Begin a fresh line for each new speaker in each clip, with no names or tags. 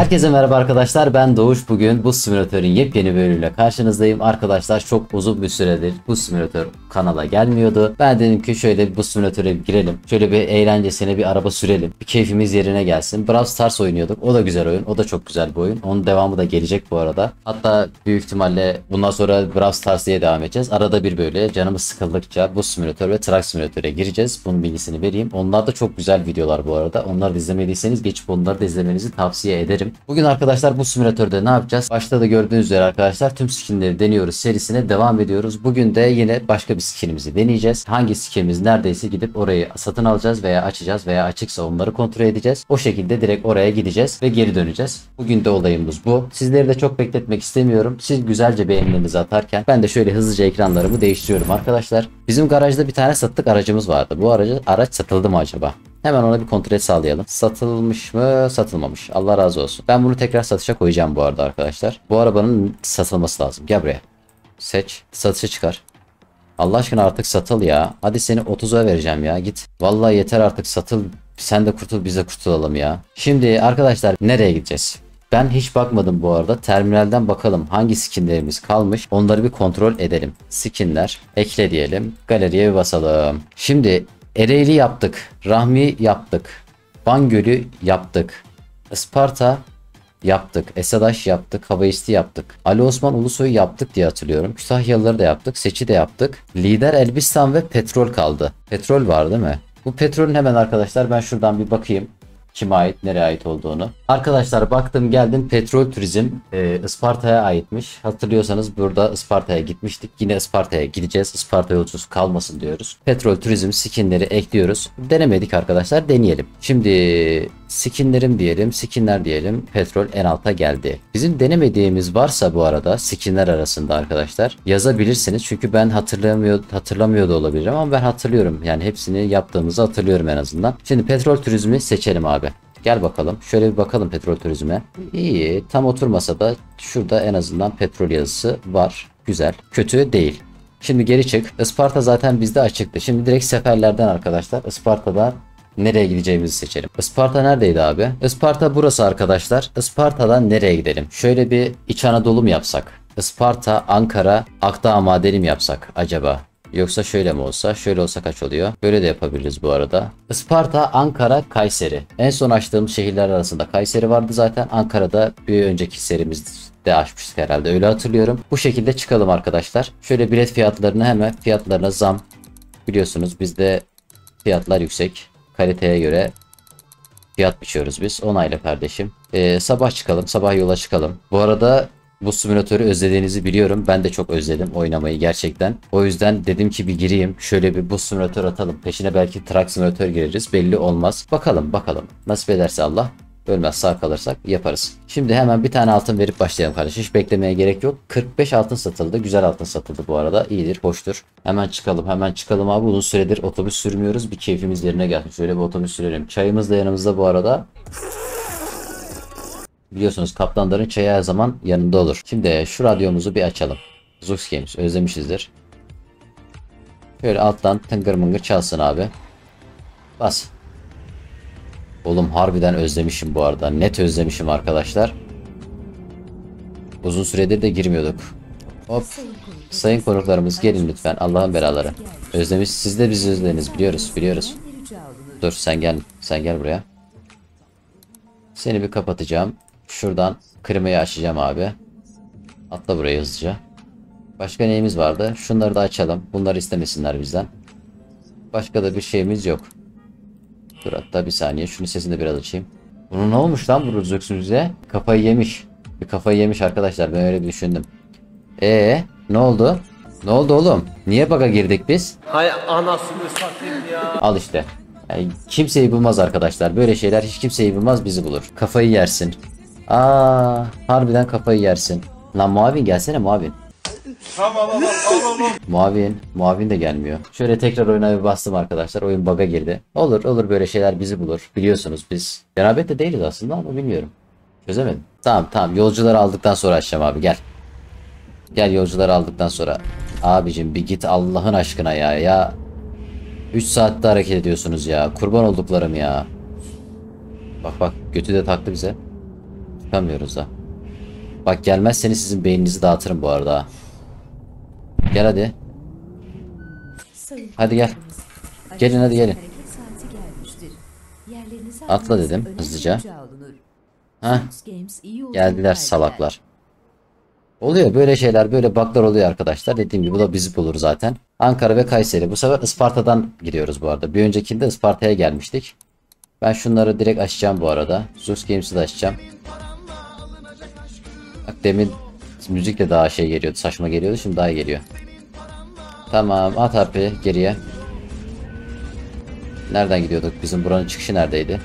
Herkese merhaba arkadaşlar ben Doğuş. Bugün bu simülatörün yepyeni bölümüyle karşınızdayım. Arkadaşlar çok uzun bir süredir bu simülatör kanala gelmiyordu. Ben dedim ki şöyle bu simülatöre girelim Şöyle bir eğlencesine bir araba sürelim Bir keyfimiz yerine gelsin. Brawl Stars oynuyorduk o da güzel oyun o da çok güzel bir oyun. Onun devamı da gelecek bu arada. Hatta büyük ihtimalle bundan sonra Brawl Stars diye devam edeceğiz. Arada bir böyle canımız sıkıldıkça bu simülatör ve Truck simülatöre gireceğiz. Bunun bilgisini vereyim. Onlar da çok güzel videolar bu arada. Onları da izlemediyseniz geçip onları da izlemenizi tavsiye ederim Bugün arkadaşlar bu simülatörde ne yapacağız? Başta da gördüğünüz üzere arkadaşlar tüm skinleri deniyoruz serisine devam ediyoruz. Bugün de yine başka bir skinimizi deneyeceğiz. Hangi skinimiz neredeyse gidip orayı satın alacağız veya açacağız veya açıksa onları kontrol edeceğiz. O şekilde direkt oraya gideceğiz ve geri döneceğiz. Bugün de olayımız bu. Sizleri de çok bekletmek istemiyorum. Siz güzelce beğenilerinizi atarken ben de şöyle hızlıca ekranlarımı değiştiriyorum arkadaşlar. Bizim garajda bir tane sattık aracımız vardı. Bu aracı araç satıldı mı acaba? Hemen ona bir kontrol sağlayalım. Satılmış mı? Satılmamış. Allah razı olsun. Ben bunu tekrar satışa koyacağım bu arada arkadaşlar. Bu arabanın satılması lazım. Gel buraya. Seç. Satışa çıkar. Allah aşkına artık satıl ya. Hadi seni 30'a vereceğim ya. Git. Vallahi yeter artık satıl. Sen de kurtul biz de kurtulalım ya. Şimdi arkadaşlar nereye gideceğiz? Ben hiç bakmadım bu arada. Terminalden bakalım hangi skinlerimiz kalmış. Onları bir kontrol edelim. Skinler. Ekle diyelim. Galeriye bir basalım. Şimdi Ereğli yaptık. Rahmi yaptık. Van Gölü yaptık. Isparta yaptık. Esadaş yaptık. Havaisti yaptık. Ali Osman Ulusoy'u yaptık diye hatırlıyorum. Kütahyalıları da yaptık. Seçi de yaptık. Lider Elbistan ve petrol kaldı. Petrol var değil mi? Bu petrolün hemen arkadaşlar ben şuradan bir bakayım kime ait, nereye ait olduğunu. Arkadaşlar baktım geldim petrol turizm e, Isparta'ya aitmiş. Hatırlıyorsanız burada Isparta'ya gitmiştik. Yine Isparta'ya gideceğiz. Isparta yolcusu kalmasın diyoruz. Petrol turizm skinleri ekliyoruz. Denemedik arkadaşlar deneyelim. Şimdi skinlerim diyelim, skinler diyelim. Petrol en alta geldi. Bizim denemediğimiz varsa bu arada skinler arasında arkadaşlar yazabilirsiniz. Çünkü ben hatırlamıyor hatırlamıyor da olabilirim ama ben hatırlıyorum. Yani hepsini yaptığımızı hatırlıyorum en azından. Şimdi petrol turizmi seçelim abi. Gel bakalım. Şöyle bir bakalım petrol turizme. İyi. Tam oturmasa da şurada en azından petrol yazısı var. Güzel. Kötü değil. Şimdi geri çık. Isparta zaten bizde açıktı. Şimdi direkt seferlerden arkadaşlar. Isparta'da nereye gideceğimizi seçelim. Isparta neredeydi abi? Isparta burası arkadaşlar. Isparta'dan nereye gidelim? Şöyle bir İç Anadolu mu yapsak? Isparta, Ankara, Akdağ madeni yapsak acaba? Yoksa şöyle mi olsa? Şöyle olsa kaç oluyor? Böyle de yapabiliriz bu arada. Isparta, Ankara, Kayseri. En son açtığımız şehirler arasında Kayseri vardı zaten. Ankara'da bir önceki serimizde açmıştık herhalde. Öyle hatırlıyorum. Bu şekilde çıkalım arkadaşlar. Şöyle bilet fiyatlarını hemen fiyatlarına zam. Biliyorsunuz bizde fiyatlar yüksek. Kaliteye göre fiyat biçiyoruz biz. Onayla kardeşim. Ee, sabah çıkalım. Sabah yola çıkalım. Bu arada bu simülatörü özlediğinizi biliyorum. Ben de çok özledim oynamayı gerçekten. O yüzden dedim ki bir gireyim. Şöyle bir bu simülatör atalım. Peşine belki truck simülatör gireriz. Belli olmaz. Bakalım bakalım. Nasip ederse Allah. Ölmez sağ kalırsak yaparız. Şimdi hemen bir tane altın verip başlayalım kardeşim. Hiç beklemeye gerek yok. 45 altın satıldı. Güzel altın satıldı bu arada. İyidir, hoştur. Hemen çıkalım, hemen çıkalım abi. Uzun süredir otobüs sürmüyoruz. Bir keyfimiz yerine gelsin. Şöyle bir otobüs sürelim. Çayımız da yanımızda bu arada. Biliyorsunuz kaptanların çayı her zaman yanında olur. Şimdi şu radyomuzu bir açalım. Zux Games özlemişizdir. Şöyle alttan tıngır mıngır çalsın abi. Bas. Oğlum harbiden özlemişim bu arada. Net özlemişim arkadaşlar. Uzun süredir de girmiyorduk. Hop. Sayın konuklarımız gelin lütfen. Allah'ın belaları. Özlemiş. Siz de bizi özlediniz. Biliyoruz. Biliyoruz. Dur sen gel. Sen gel buraya. Seni bir kapatacağım. Şuradan klimayı açacağım abi. Atla buraya hızlıca. Başka neyimiz vardı? Şunları da açalım. Bunları istemesinler bizden. Başka da bir şeyimiz yok. Dur hatta bir saniye. Şunu sesini de biraz açayım. Bunun ne olmuş lan bu Rüzöksümüze? Kafayı yemiş. Bir kafayı yemiş arkadaşlar. Ben öyle bir düşündüm. Ee, ne oldu? Ne oldu oğlum? Niye baga girdik biz?
Hay anasını satayım ya.
Al işte. Yani kimseyi bulmaz arkadaşlar. Böyle şeyler hiç kimseyi bulmaz bizi bulur. Kafayı yersin. Aa, harbiden kafayı yersin. Lan Muavin gelsene Muavin. Muavin, Muavin de gelmiyor. Şöyle tekrar oyuna bir bastım arkadaşlar. Oyun bug'a girdi. Olur olur böyle şeyler bizi bulur. Biliyorsunuz biz. Cenabet de değiliz aslında ama bilmiyorum. Çözemedim. Tamam tamam yolcuları aldıktan sonra açacağım abi gel. Gel yolcuları aldıktan sonra. Abicim bir git Allah'ın aşkına ya. Ya 3 saatte hareket ediyorsunuz ya. Kurban olduklarım ya. Bak bak götü de taktı bize. Çıkamıyoruz da. Bak gelmezseniz sizin beyninizi dağıtırım bu arada. ha. Gel hadi. Hadi gel. Gelin hadi gelin. Atla dedim, hızlıca.
yolculuklar
Geldiler
diler.
salaklar. Oluyor böyle şeyler böyle baklar oluyor arkadaşlar. Dediğim gibi bu da bizi bulur zaten. Ankara ve Kayseri. Bu sefer Isparta'dan giriyoruz bu arada. Bir öncekinde Isparta'ya gelmiştik. Ben şunları direkt açacağım bu arada. Zeus Games'i de açacağım. Demin müzik de daha şey geliyordu. Saçma geliyordu. Şimdi daha iyi geliyor. Tamam at abi geriye. Nereden gidiyorduk? Bizim buranın çıkışı neredeydi?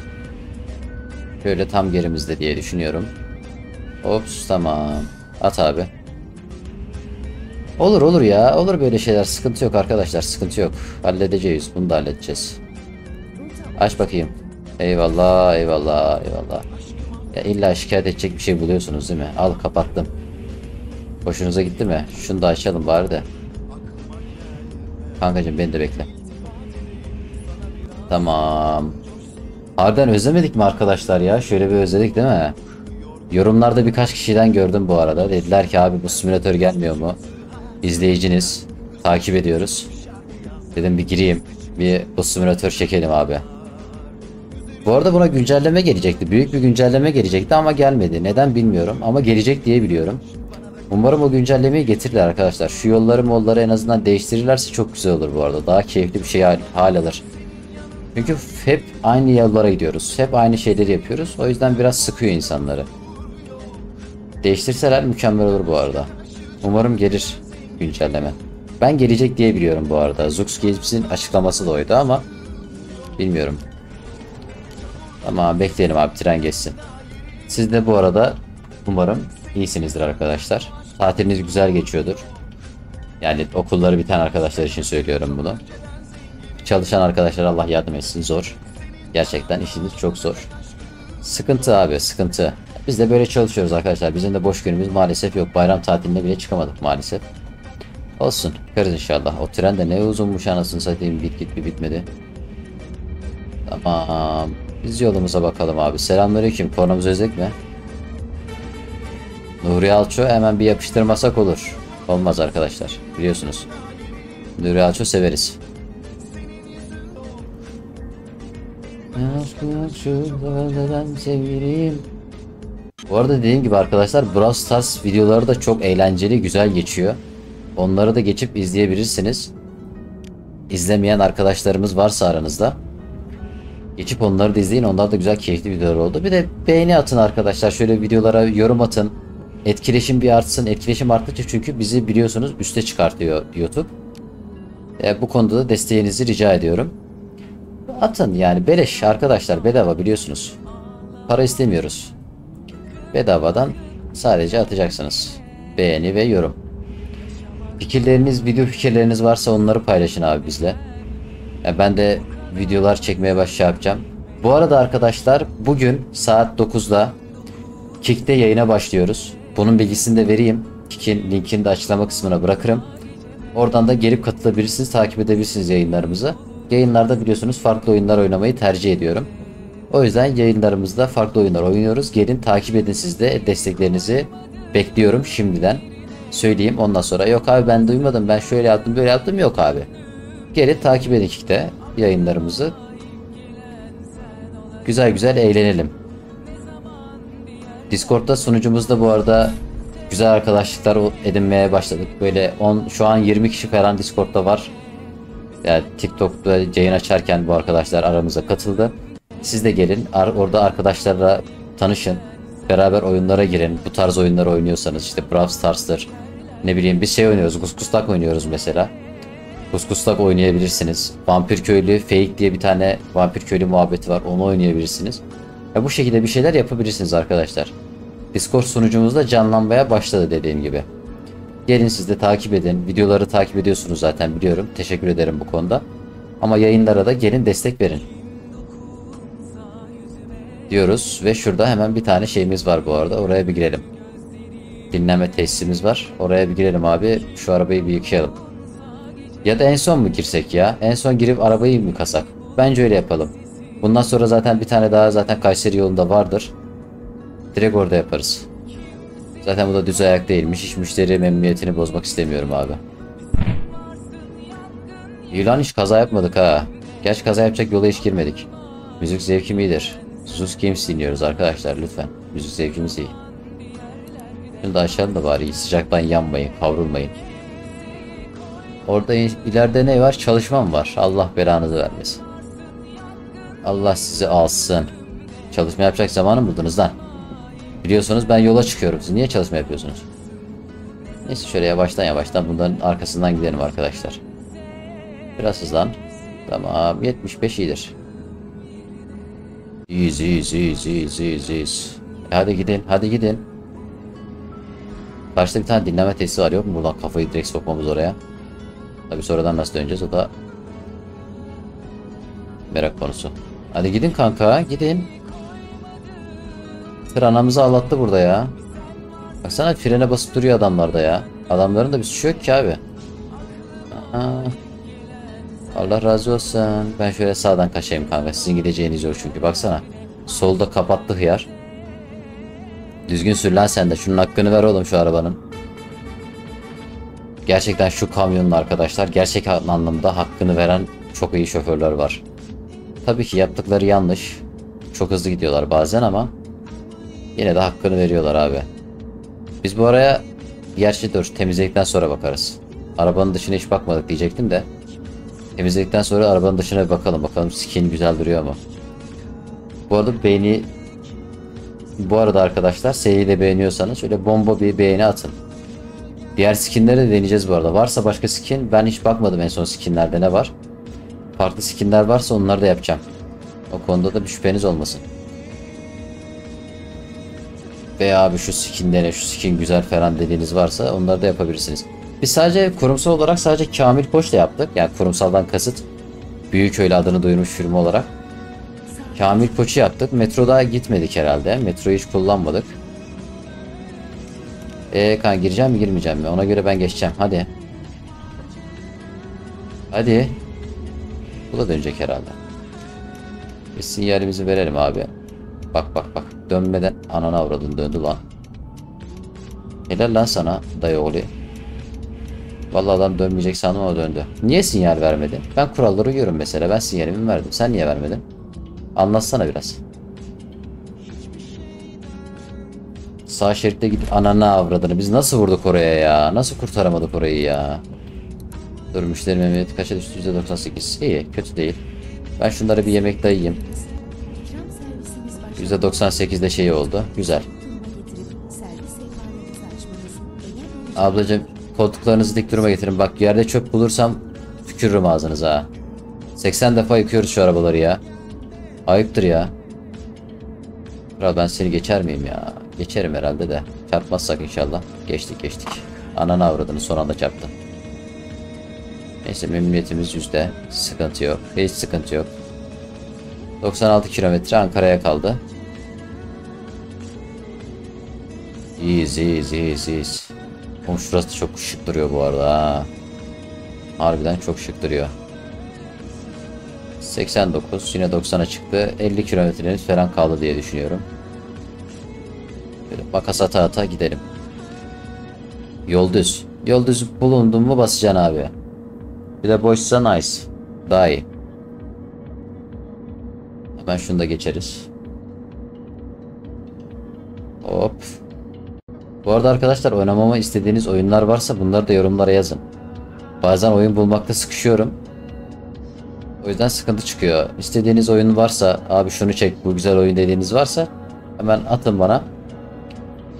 Şöyle tam gerimizde diye düşünüyorum. Ops tamam. At abi. Olur olur ya. Olur böyle şeyler. Sıkıntı yok arkadaşlar. Sıkıntı yok. Halledeceğiz. Bunu da halledeceğiz. Aç bakayım. Eyvallah eyvallah eyvallah. Ya illa şikayet edecek bir şey buluyorsunuz değil mi? Al kapattım. Hoşunuza gitti mi? Şunu da açalım bari de. Kankacım beni de bekle. Tamam. Harbiden özlemedik mi arkadaşlar ya? Şöyle bir özledik değil mi? Yorumlarda birkaç kişiden gördüm bu arada. Dediler ki abi bu simülatör gelmiyor mu? İzleyiciniz. Takip ediyoruz. Dedim bir gireyim. Bir bu simülatör çekelim abi. Bu arada buna güncelleme gelecekti. Büyük bir güncelleme gelecekti ama gelmedi. Neden bilmiyorum ama gelecek diye biliyorum. Umarım o güncellemeyi getirirler arkadaşlar. Şu yolları molları en azından değiştirirlerse çok güzel olur bu arada. Daha keyifli bir şey hal, hal alır. Çünkü hep aynı yollara gidiyoruz. Hep aynı şeyleri yapıyoruz. O yüzden biraz sıkıyor insanları. Değiştirseler mükemmel olur bu arada. Umarım gelir güncelleme. Ben gelecek diye biliyorum bu arada. Zux Games'in açıklaması da oydu ama bilmiyorum. Ama bekleyelim abi tren geçsin. Siz de bu arada umarım iyisinizdir arkadaşlar. Tatiliniz güzel geçiyordur. Yani okulları biten arkadaşlar için söylüyorum bunu. Çalışan arkadaşlar Allah yardım etsin zor. Gerçekten işiniz çok zor. Sıkıntı abi sıkıntı. Biz de böyle çalışıyoruz arkadaşlar. Bizim de boş günümüz maalesef yok. Bayram tatiline bile çıkamadık maalesef. Olsun. Bakarız inşallah. O tren de ne uzunmuş anasını satayım. Bit git bir bitmedi. Tamam. Biz yolumuza bakalım abi. Selamünaleyküm. Kornamız özlek mi? Nuri Alço hemen bir yapıştırmasak olur. Olmaz arkadaşlar. Biliyorsunuz. Nuri Alço severiz. Bu arada dediğim gibi arkadaşlar Brawl Stars videoları da çok eğlenceli, güzel geçiyor. Onları da geçip izleyebilirsiniz. İzlemeyen arkadaşlarımız varsa aranızda. Geçip onları da izleyin. Onlar da güzel keyifli videolar oldu. Bir de beğeni atın arkadaşlar. Şöyle videolara yorum atın. Etkileşim bir artsın. Etkileşim arttıkça çünkü bizi biliyorsunuz üste çıkartıyor YouTube. E, bu konuda da desteğinizi rica ediyorum. Atın yani beleş arkadaşlar bedava biliyorsunuz. Para istemiyoruz. Bedavadan sadece atacaksınız. Beğeni ve yorum. Fikirleriniz, video fikirleriniz varsa onları paylaşın abi bizle. Ya ben de videolar çekmeye baş yapacağım. Bu arada arkadaşlar bugün saat 9'da Kick'te yayına başlıyoruz. Bunun bilgisini de vereyim. Kick'in linkini de açıklama kısmına bırakırım. Oradan da gelip katılabilirsiniz, takip edebilirsiniz yayınlarımızı. Yayınlarda biliyorsunuz farklı oyunlar oynamayı tercih ediyorum. O yüzden yayınlarımızda farklı oyunlar oynuyoruz. Gelin takip edin siz de desteklerinizi bekliyorum şimdiden. Söyleyeyim ondan sonra yok abi ben duymadım ben şöyle yaptım böyle yaptım yok abi. Gelin takip edin Kick'te yayınlarımızı. Güzel güzel eğlenelim. Discord'da sunucumuzda bu arada güzel arkadaşlıklar edinmeye başladık. Böyle 10 şu an 20 kişi falan Discord'da var. Yani TikTok'ta yayın açarken bu arkadaşlar aramıza katıldı. Siz de gelin ar- orada arkadaşlarla tanışın. Beraber oyunlara girin. Bu tarz oyunları oynuyorsanız işte Brawl Stars'tır. Ne bileyim bir şey oynuyoruz. Kuskustak oynuyoruz mesela. Kuskustak oynayabilirsiniz. Vampir Köylü Fake diye bir tane Vampir Köylü muhabbeti var. Onu oynayabilirsiniz. Ya bu şekilde bir şeyler yapabilirsiniz arkadaşlar. Discord sunucumuzda canlanmaya başladı dediğim gibi. Gelin siz de takip edin. Videoları takip ediyorsunuz zaten biliyorum. Teşekkür ederim bu konuda. Ama yayınlara da gelin destek verin. Diyoruz ve şurada hemen bir tane şeyimiz var bu arada. Oraya bir girelim. Dinleme tesisimiz var. Oraya bir girelim abi. Şu arabayı bir yıkayalım. Ya da en son mu girsek ya? En son girip arabayı mı kasak? Bence öyle yapalım. Bundan sonra zaten bir tane daha zaten Kayseri yolunda vardır. Direkt orada yaparız. Zaten bu da düz ayak değilmiş. Hiç müşteri memnuniyetini bozmak istemiyorum abi. İlan hiç kaza yapmadık ha. Gerçi kaza yapacak yola hiç girmedik. Müzik zevkim iyidir. Sus Games dinliyoruz arkadaşlar lütfen. Müzik zevkimiz iyi. Şunu da aşağıda da bari sıcaktan yanmayın, kavrulmayın. Orada ileride ne var? Çalışmam var. Allah belanızı vermesin. Allah sizi alsın. Çalışma yapacak zamanı buldunuz lan? Biliyorsunuz ben yola çıkıyorum. Siz niye çalışma yapıyorsunuz? Neyse şöyle yavaştan yavaştan bunların arkasından gidelim arkadaşlar. Biraz hızlan. Tamam 75 iyidir. İyiyiz iyiyiz iyiyiz iyiyiz iyiyiz iyiyiz. E hadi gidin hadi gidin. Karşıda bir tane dinleme tesisi var yok mu? Buradan kafayı direkt sokmamız oraya. Tabi sonradan nasıl döneceğiz o da merak konusu. Hadi gidin kanka gidin. Tır anamızı ağlattı burada ya. Baksana frene basıp duruyor adamlarda ya. Adamların da bir suçu yok ki abi. Aa. Allah razı olsun. Ben şöyle sağdan kaçayım kanka. Sizin gideceğiniz yok çünkü. Baksana. Solda kapattı hıyar. Düzgün sür lan sen de. Şunun hakkını ver oğlum şu arabanın. Gerçekten şu kamyonun arkadaşlar gerçek anlamda hakkını veren çok iyi şoförler var. Tabii ki yaptıkları yanlış. Çok hızlı gidiyorlar bazen ama yine de hakkını veriyorlar abi. Biz bu araya gerçi dur temizledikten sonra bakarız. Arabanın dışına hiç bakmadık diyecektim de. Temizledikten sonra arabanın dışına bir bakalım. Bakalım skin güzel duruyor mu? Bu arada beğeni bu arada arkadaşlar seriyi de beğeniyorsanız şöyle bomba bir beğeni atın. Diğer skinleri de deneyeceğiz bu arada. Varsa başka skin ben hiç bakmadım en son skinlerde ne var. Farklı skinler varsa onları da yapacağım. O konuda da bir şüpheniz olmasın. Veya abi şu skin dene şu skin güzel falan dediğiniz varsa onları da yapabilirsiniz. Biz sadece kurumsal olarak sadece Kamil Koç'la yaptık. Yani kurumsaldan kasıt Büyüköylü adını duyurmuş firma olarak. Kamil Koç'u yaptık. Metroda gitmedik herhalde. Metroyu hiç kullanmadık. Eee kan gireceğim mi girmeyeceğim mi? Ona göre ben geçeceğim. Hadi. Hadi. Bu da dönecek herhalde. Bir sinyalimizi verelim abi. Bak bak bak. Dönmeden anana avradın döndü lan. Helal lan sana dayı oğlu. Vallahi adam dönmeyecek sandım ama döndü. Niye sinyal vermedin? Ben kuralları uyuyorum mesela. Ben sinyalimi verdim. Sen niye vermedin? Anlatsana biraz. Sağ şeritte gidip anana avradını. Biz nasıl vurduk oraya ya? Nasıl kurtaramadık orayı ya? Dur müşteri memnuniyeti kaça düştü? %98. İyi kötü değil. Ben şunlara bir yemek
servisimiz başladı.
%98'de şey oldu. Güzel. Ablacım koltuklarınızı dik duruma getirin. Bak yerde çöp bulursam tükürürüm ağzınıza ha. 80 defa yıkıyoruz şu arabaları ya. Ayıptır ya. Kral ben seni geçer miyim ya? Geçerim herhalde de. Çarpmazsak inşallah. Geçtik geçtik. Ananı avradını son anda çarptı. Neyse memnuniyetimiz yüzde. Sıkıntı yok. Hiç sıkıntı yok. 96 kilometre Ankara'ya kaldı. İyiyiz iyiyiz iyiyiz iyiyiz. Oğlum şurası çok şık duruyor bu arada ha. Harbiden çok şık duruyor. 89 yine 90'a çıktı. 50 kilometreniz falan kaldı diye düşünüyorum. Makas ata ata gidelim. Yol düz. Yol düz bulundun mu basacaksın abi. Bir de boşsa nice. Daha iyi. Hemen şunu da geçeriz. Hop. Bu arada arkadaşlar oynamamı istediğiniz oyunlar varsa bunları da yorumlara yazın. Bazen oyun bulmakta sıkışıyorum. O yüzden sıkıntı çıkıyor. İstediğiniz oyun varsa abi şunu çek bu güzel oyun dediğiniz varsa hemen atın bana.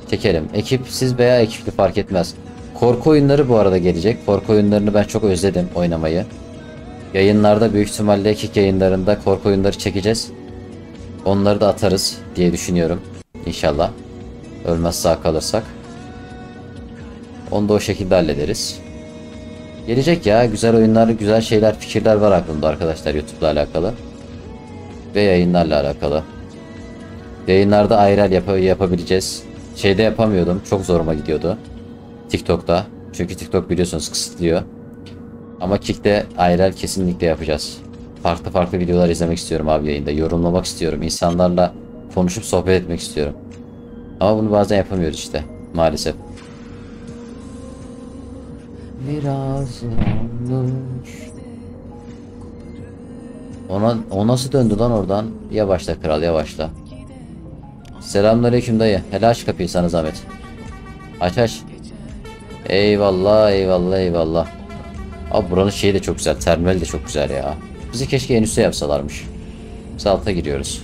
Çekelim. Ekipsiz veya ekipli fark etmez. Korku oyunları bu arada gelecek. Korku oyunlarını ben çok özledim oynamayı. Yayınlarda büyük ihtimalle kick yayınlarında korku oyunları çekeceğiz. Onları da atarız diye düşünüyorum. İnşallah. Ölmez sağ kalırsak. Onu da o şekilde hallederiz. Gelecek ya güzel oyunlar, güzel şeyler, fikirler var aklımda arkadaşlar YouTube'la alakalı. Ve yayınlarla alakalı. Yayınlarda ayrel yap yapabileceğiz. Şeyde yapamıyordum. Çok zoruma gidiyordu. TikTok'ta. Çünkü TikTok biliyorsunuz kısıtlıyor. Ama Kick'te ayrel kesinlikle yapacağız. Farklı farklı videolar izlemek istiyorum abi yayında. Yorumlamak istiyorum. İnsanlarla konuşup sohbet etmek istiyorum. Ama bunu bazen yapamıyoruz işte. Maalesef. Biraz yanlış. Ona o nasıl döndü lan oradan? Yavaşla kral yavaşla. Selamünaleyküm dayı. Hele aç kapıyı sana zahmet. Aç aç. Eyvallah eyvallah eyvallah. Abi buranın şeyi de çok güzel. Termal de çok güzel ya. Bizi keşke en üstte yapsalarmış. Biz alta giriyoruz.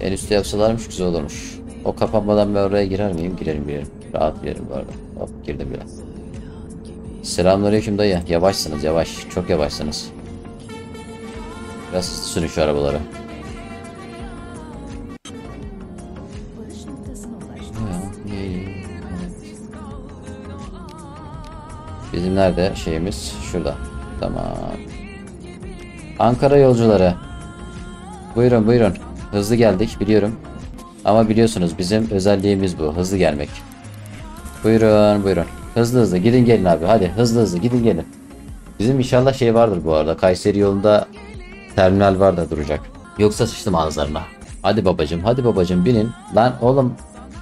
En üstte yapsalarmış güzel olurmuş. O kapanmadan ben oraya girer miyim? Girerim girerim. Rahat girerim bu arada. Hop girdim bile. Selamünaleyküm dayı. Yavaşsınız yavaş. Çok yavaşsınız. Biraz sürün şu arabaları. Bizim nerede şeyimiz? Şurada. Tamam. Ankara yolcuları. Buyurun buyurun. Hızlı geldik biliyorum. Ama biliyorsunuz bizim özelliğimiz bu. Hızlı gelmek. Buyurun buyurun. Hızlı hızlı gidin gelin abi. Hadi hızlı hızlı gidin gelin. Bizim inşallah şey vardır bu arada. Kayseri yolunda terminal var da duracak. Yoksa sıçtım ağızlarına. Hadi babacım hadi babacım binin. Lan oğlum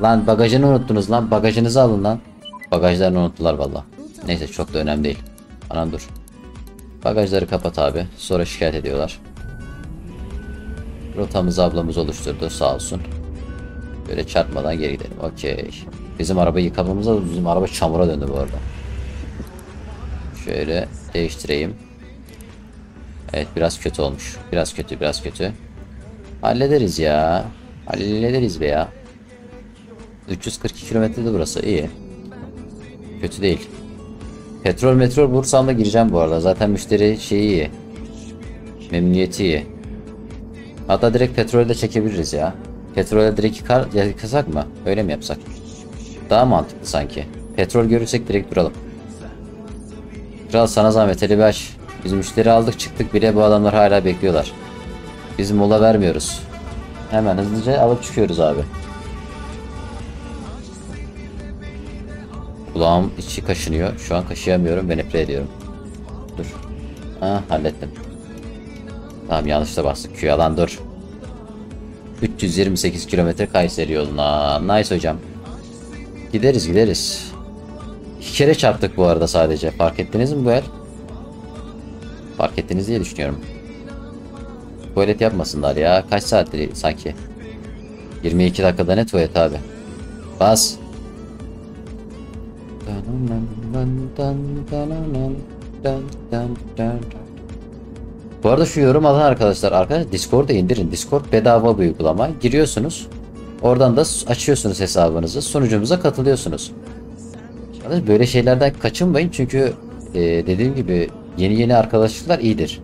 lan bagajını unuttunuz lan. Bagajınızı alın lan. Bagajlarını unuttular valla. Neyse çok da önemli değil. Anam dur. Bagajları kapat abi. Sonra şikayet ediyorlar. Rotamızı ablamız oluşturdu sağ olsun. Böyle çarpmadan geri gidelim. Okey. Bizim arabayı yıkamamıza bizim araba çamura döndü bu arada. Şöyle değiştireyim. Evet biraz kötü olmuş. Biraz kötü biraz kötü. Hallederiz ya. Hallederiz be ya. 342 kilometrede burası iyi. Kötü değil. Petrol metrol bulursam da gireceğim bu arada. Zaten müşteri şeyi iyi. Memnuniyeti iyi. Hatta direkt petrolü de çekebiliriz ya. Petrole direkt yıkar, yıkasak mı? Öyle mi yapsak? Daha mantıklı sanki. Petrol görürsek direkt duralım. Kral sana zahmet eli aç. Biz müşteri aldık çıktık bile bu adamlar hala bekliyorlar. Biz mola vermiyoruz. Hemen hızlıca alıp çıkıyoruz abi. Kulağım içi kaşınıyor. Şu an kaşıyamıyorum ve nefret ediyorum. Dur. Ha hallettim. Tamam yanlışla bastık. Q alan dur. 328 kilometre Kayseri yoluna. Nice hocam. Gideriz gideriz. İki kere çarptık bu arada sadece. Fark ettiniz mi bu el? Fark ettiniz diye düşünüyorum. Tuvalet yapmasınlar ya. Kaç saattir sanki? 22 dakikada ne tuvalet abi? Bas. Bu arada şu yorum alan arkadaşlar arkadaşlar Discord'da indirin. Discord bedava bir uygulama. Giriyorsunuz. Oradan da açıyorsunuz hesabınızı. Sunucumuza katılıyorsunuz. Arkadaşlar böyle şeylerden kaçınmayın çünkü e, dediğim gibi yeni yeni arkadaşlıklar iyidir.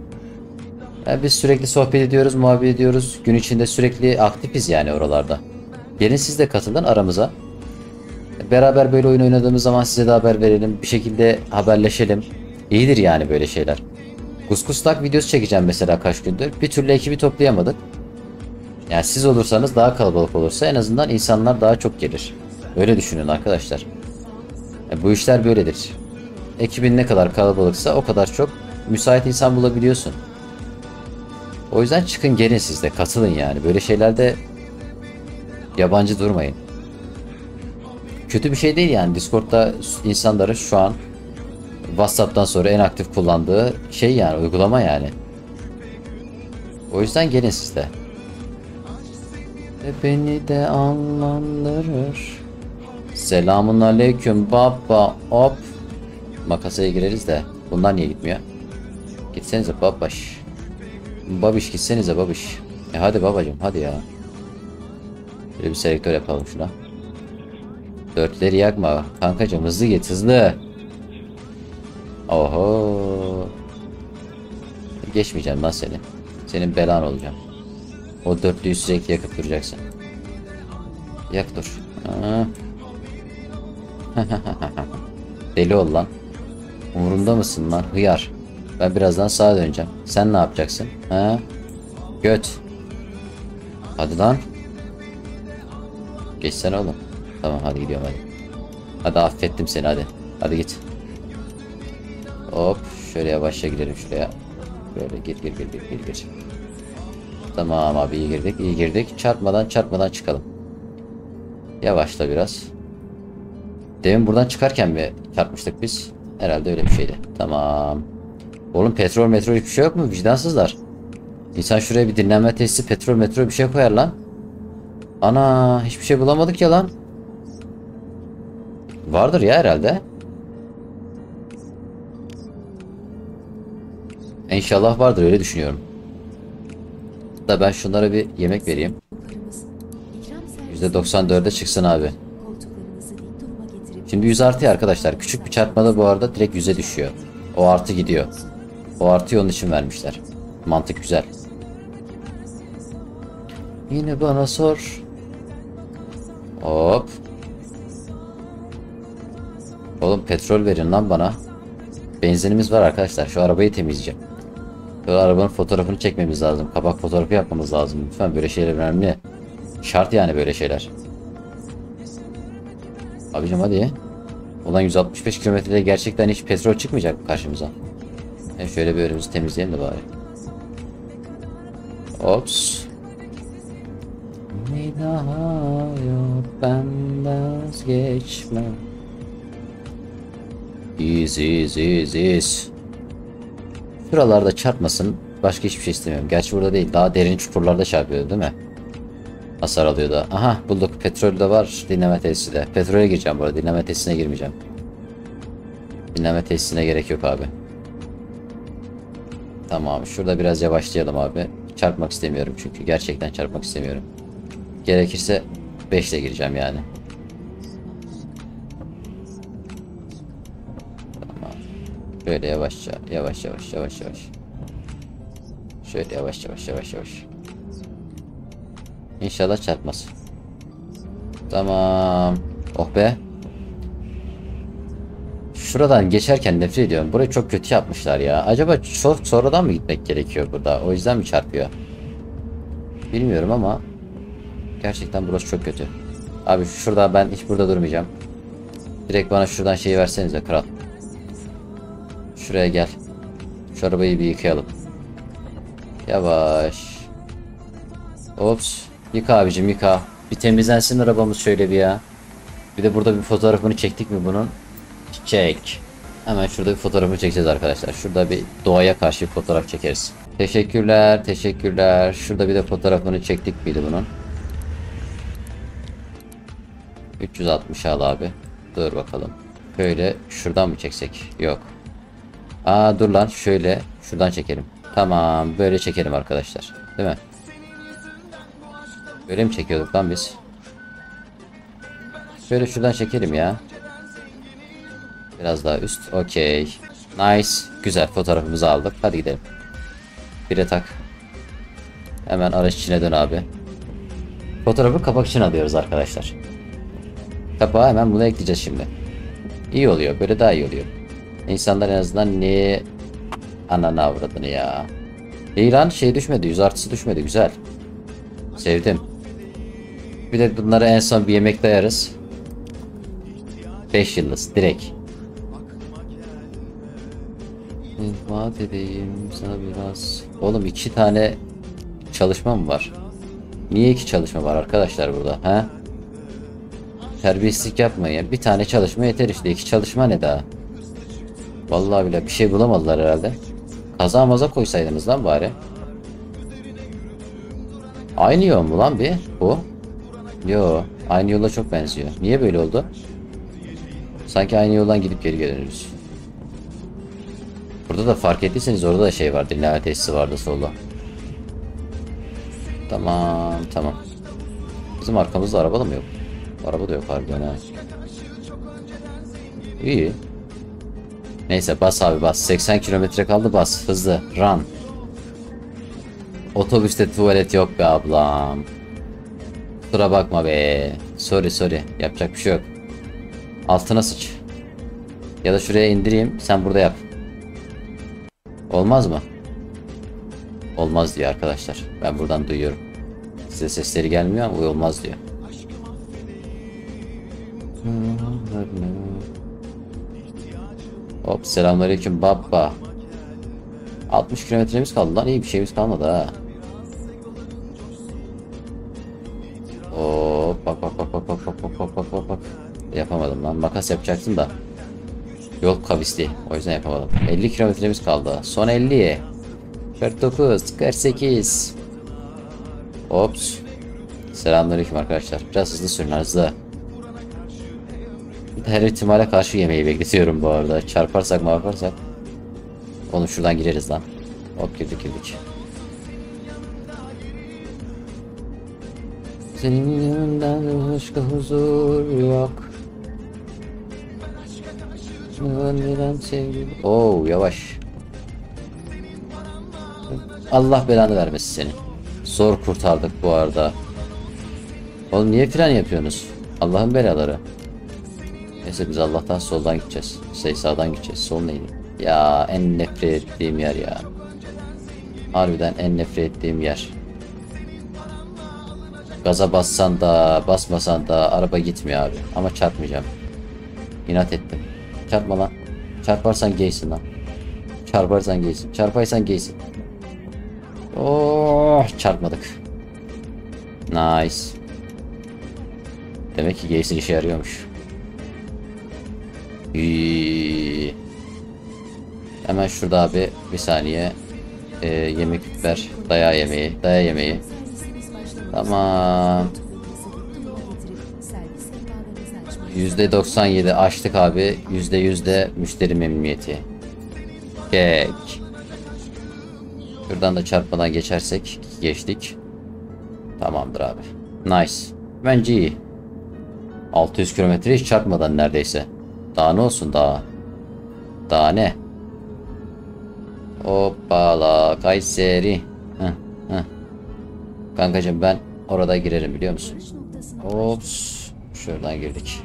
Yani biz sürekli sohbet ediyoruz, muhabbet ediyoruz. Gün içinde sürekli aktifiz yani oralarda. Gelin siz de katılın aramıza. Beraber böyle oyun oynadığımız zaman size de haber verelim. Bir şekilde haberleşelim. İyidir yani böyle şeyler. Kuskustak videosu çekeceğim mesela kaç gündür. Bir türlü ekibi toplayamadık. Yani siz olursanız daha kalabalık olursa en azından insanlar daha çok gelir. Öyle düşünün arkadaşlar. E, bu işler böyledir. Ekibin ne kadar kalabalıksa o kadar çok müsait insan bulabiliyorsun. O yüzden çıkın gelin siz de katılın yani. Böyle şeylerde yabancı durmayın. Kötü bir şey değil yani. Discord'da insanların şu an WhatsApp'tan sonra en aktif kullandığı şey yani uygulama yani. O yüzden gelin siz de. Beni de anlandırır. Selamun aleyküm baba hop. Makasaya gireriz de bunlar niye gitmiyor? Gitsenize babaş. Babiş gitsenize babiş. E hadi babacım hadi ya. Böyle bir selektör yapalım şuna. Dörtleri yakma kankacım hızlı git hızlı. Oho. Geçmeyeceğim lan seni. Senin belan olacağım. O dörtlüyü sürekli yakıp duracaksın. Yak dur. Deli ol lan. Umurumda mısın lan hıyar? Ben birazdan sağa döneceğim. Sen ne yapacaksın? Ha? Göt. Hadi lan. Geçsene oğlum. Tamam hadi gidiyorum hadi. Hadi affettim seni hadi. Hadi git. Hop şöyle yavaşça gidelim şuraya. Böyle gir gir gir gir gir gir. Tamam abi iyi girdik iyi girdik. Çarpmadan çarpmadan çıkalım. Yavaşla biraz. Demin buradan çıkarken mi çarpmıştık biz? Herhalde öyle bir şeydi. Tamam. Oğlum petrol metrol hiçbir şey yok mu? Vicdansızlar. İnsan şuraya bir dinlenme tesisi petrol metrol bir şey koyar lan. Ana hiçbir şey bulamadık ya lan. Vardır ya herhalde. İnşallah vardır öyle düşünüyorum. Da ben şunlara bir yemek vereyim.
Koltuklarımız ikram servisi
%94'e çıksın abi. Şimdi 100 artıyor arkadaşlar. Küçük bir çarpmada bu arada direkt 100'e düşüyor. O artı gidiyor. O artıyı onun için vermişler. Mantık güzel. Yine bana sor. Hop. Oğlum petrol verin lan bana. Benzinimiz var arkadaşlar. Şu arabayı temizleyeceğim. Şu arabanın fotoğrafını çekmemiz lazım. Kapak fotoğrafı yapmamız lazım. Lütfen böyle şeyler önemli. Şart yani böyle şeyler. Abicim hadi. Ulan 165 kilometrede gerçekten hiç petrol çıkmayacak mı karşımıza? E şöyle bir önümüzü temizleyelim de bari. Ops. Bir daha yok benden vazgeçme. Easy easy easy. Şuralarda çarpmasın. Başka hiçbir şey istemiyorum. Gerçi burada değil. Daha derin çukurlarda çarpıyor değil mi? Hasar alıyor da. Aha bulduk. Petrol de var. Dinleme tesisi de. Petrole gireceğim bu arada. Dinleme tesisine girmeyeceğim. Dinleme tesisine gerek yok abi. Tamam. Şurada biraz yavaşlayalım abi. Çarpmak istemiyorum çünkü. Gerçekten çarpmak istemiyorum. Gerekirse 5 ile gireceğim yani. Böyle yavaşça. Yavaş yavaş yavaş yavaş. Şöyle yavaş yavaş yavaş yavaş. İnşallah çarpmaz. Tamam. Oh be. Şuradan geçerken nefret ediyorum. Burayı çok kötü yapmışlar ya. Acaba çok sonradan mı gitmek gerekiyor burada? O yüzden mi çarpıyor? Bilmiyorum ama gerçekten burası çok kötü. Abi şurada ben hiç burada durmayacağım. Direkt bana şuradan şeyi versenize kral. Şuraya gel. Şu arabayı bir yıkayalım. Yavaş. Ops. Yıka abicim yıka. Bir temizlensin arabamız şöyle bir ya. Bir de burada bir fotoğrafını çektik mi bunun? Çek. Hemen şurada bir fotoğrafını çekeceğiz arkadaşlar. Şurada bir doğaya karşı bir fotoğraf çekeriz. Teşekkürler, teşekkürler. Şurada bir de fotoğrafını çektik miydi bunun? 360 al abi. Dur bakalım. Şöyle şuradan mı çeksek? Yok. Aa dur lan şöyle şuradan çekelim. Tamam böyle çekelim arkadaşlar. Değil mi? Böyle mi çekiyorduk lan biz? Şöyle şuradan çekelim ya. Biraz daha üst. Okey. Nice. Güzel fotoğrafımızı aldık. Hadi gidelim. Bire tak. Hemen araç içine dön abi. Fotoğrafı kapak için alıyoruz arkadaşlar. Kapağı hemen buna ekleyeceğiz şimdi. İyi oluyor. Böyle daha iyi oluyor. İnsanlar en azından ne ananı avradını ya. İran şey düşmedi. Yüz artısı düşmedi. Güzel. Sevdim. Bir de bunlara en son bir yemek dayarız. 5 yıldız direkt. Vaat edeyim sana biraz. Oğlum iki tane çalışma mı var? Niye iki çalışma var arkadaşlar burada? He? Terbiyesizlik yapmayın. Bir tane çalışma yeter işte. İki çalışma ne daha? Vallahi bile bir şey bulamadılar herhalde. Kaza maza koysaydınız lan bari. Aynı yol mu lan bir bu? Yo, aynı yola çok benziyor. Niye böyle oldu? Sanki aynı yoldan gidip geri dönüyoruz. Burada da fark ettiyseniz orada da şey var. Dinleme tesisi vardı solda. Tamam, tamam. Bizim arkamızda araba da mı yok? Araba da yok harbiden ha. İyi. Neyse bas abi bas. 80 kilometre kaldı bas. Hızlı. Run. Otobüste tuvalet yok be ablam. Kusura bakma be. Sorry sorry. Yapacak bir şey yok. Altına sıç. Ya da şuraya indireyim. Sen burada yap. Olmaz mı? Olmaz diyor arkadaşlar. Ben buradan duyuyorum. Size sesleri gelmiyor ama olmaz diyor. Hop selamünaleyküm baba. 60 kilometremiz kaldı lan iyi bir şeyimiz kalmadı ha. Hop bak bak bak bak bak hop hop hop hop hop hop. Yapamadım lan. Makas yapacaktım da. Yol kavisli. O yüzden yapamadım. 50 kilometremiz kaldı. Son 50. 49, 48. Ops. Selamünaleyküm arkadaşlar. Biraz hızlı sürün hızlı. Her ihtimale karşı yemeği bekletiyorum bu arada. Çarparsak mı yaparsak. Onu şuradan gireriz lan. Hop girdik girdik. Senin yanından başka huzur yok. Veren sevgi. Oo yavaş. Allah belanı vermesin seni. Zor kurtardık bu arada. Oğlum niye fren yapıyorsunuz? Allah'ın belaları. Neyse biz Allah'tan soldan gideceğiz. Şey gideceğiz. Sol neydi? Ya en nefret ettiğim yer ya. Harbiden en nefret ettiğim yer. Gaza bassan da basmasan da araba gitmiyor abi. Ama çarpmayacağım. İnat ettim. Çarpma lan. Çarparsan geysin lan. Çarparsan geysin. Çarpaysan geysin. Oh çarpmadık. Nice. Demek ki geysin işe yarıyormuş. İyi. Hemen şurada abi bir saniye. Ee, yemek ver. Daya yemeği daya yemeği. Tamam.
Getirip servis sehpalarınızı açmanız
%97 açtık abi. %100 de müşteri memnuniyeti. Kek. Şuradan da çarpmadan geçersek geçtik. Tamamdır abi. Nice. Bence iyi. 600 kilometre hiç çarpmadan neredeyse Daha ne olsun daha Daha ne Hoppala Kayseri heh, heh. Kankacım ben orada girerim biliyor musun Ops. Şuradan girdik.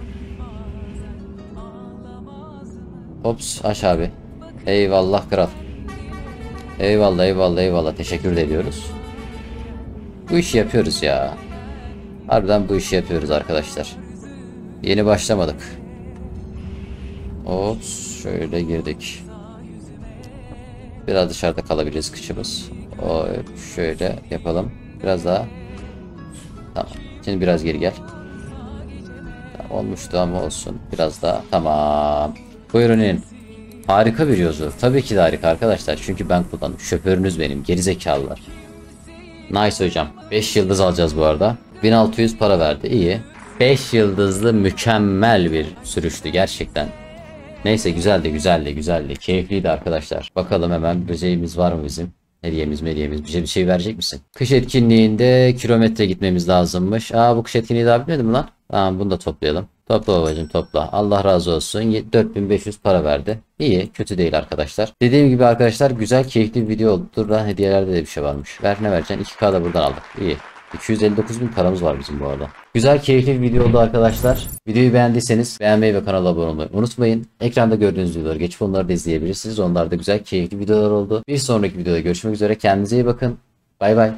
Ops aç abi. Eyvallah kral. Eyvallah eyvallah eyvallah teşekkür ediyoruz. Bu işi yapıyoruz ya. Harbiden bu işi yapıyoruz arkadaşlar. Yeni başlamadık. Ops şöyle girdik. Biraz dışarıda kalabiliriz kıçımız. O şöyle yapalım. Biraz daha. Tamam. Şimdi biraz geri gel. Olmuştu ama olsun. Biraz daha. Tamam. Buyurun inin. Harika bir yolcu. Tabii ki de harika arkadaşlar. Çünkü ben kullandım. Şoförünüz benim. Gerizekalılar. Nice hocam. 5 yıldız alacağız bu arada. 1600 para verdi. İyi. 5 yıldızlı mükemmel bir sürüştü gerçekten. Neyse güzeldi güzeldi güzeldi. Keyifliydi arkadaşlar. Bakalım hemen böceğimiz var mı bizim? Hediyemiz hediyemiz bize bir şey verecek misin? Kış etkinliğinde kilometre gitmemiz lazımmış. Aa bu kış etkinliği daha bitmedi mi lan? Tamam bunu da toplayalım. Topla babacım topla. Allah razı olsun. Ye- 4500 para verdi. İyi kötü değil arkadaşlar. Dediğim gibi arkadaşlar güzel keyifli bir video oldu. Dur lan hediyelerde de bir şey varmış. Ver ne vereceksin? 2K da buradan aldık. İyi. 259 bin paramız var bizim bu arada. Güzel keyifli bir video oldu arkadaşlar. Videoyu beğendiyseniz beğenmeyi ve kanala abone olmayı unutmayın. Ekranda gördüğünüz videoları geçip onları da izleyebilirsiniz. Onlar da güzel keyifli videolar oldu. Bir sonraki videoda görüşmek üzere. Kendinize iyi bakın. Bay bay.